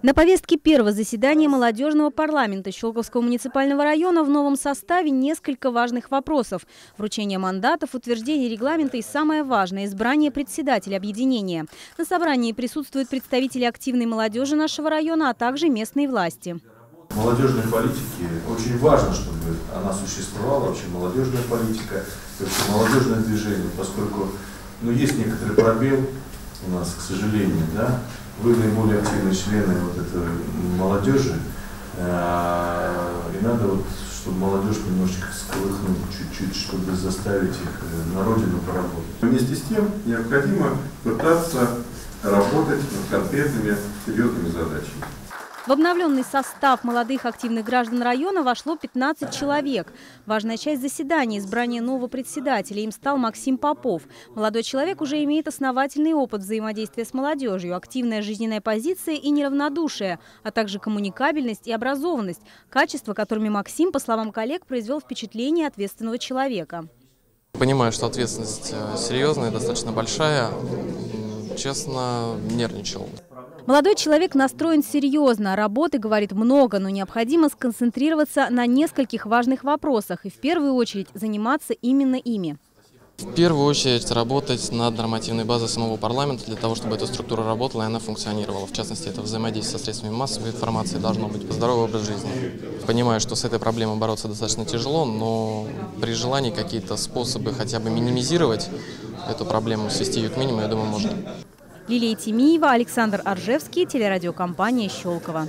На повестке первого заседания молодежного парламента Щелковского муниципального района в новом составе несколько важных вопросов. Вручение мандатов, утверждение регламента и самое важное – избрание председателя объединения. На собрании присутствуют представители активной молодежи нашего района, а также местные власти. Молодежной политике очень важно, чтобы она существовала, вообще молодежная политика, вообще молодежное движение, поскольку ну, есть некоторый пробел у нас, к сожалению, да, вы наиболее активные члены вот этой молодежи, э, и надо вот, чтобы молодежь немножечко всколыхнуть чуть-чуть, чтобы заставить их э, на родину поработать. Вместе с тем необходимо пытаться работать над конкретными серьезными задачами. В обновленный состав молодых активных граждан района вошло 15 человек. Важная часть заседания – избрание нового председателя. Им стал Максим Попов. Молодой человек уже имеет основательный опыт взаимодействия с молодежью, активная жизненная позиция и неравнодушие, а также коммуникабельность и образованность – качества, которыми Максим, по словам коллег, произвел впечатление ответственного человека. Понимаю, что ответственность э, серьезная, достаточно большая. Честно, нервничал. Молодой человек настроен серьезно. Работы, говорит, много, но необходимо сконцентрироваться на нескольких важных вопросах и в первую очередь заниматься именно ими. В первую очередь работать над нормативной базой самого парламента для того, чтобы эта структура работала и она функционировала. В частности, это взаимодействие со средствами массовой информации должно быть здоровый образ жизни. Понимаю, что с этой проблемой бороться достаточно тяжело, но при желании какие-то способы хотя бы минимизировать эту проблему, свести ее к минимуму, я думаю, можно. Лилия Тимиева, Александр Аржевский, телерадиокомпания «Щелково».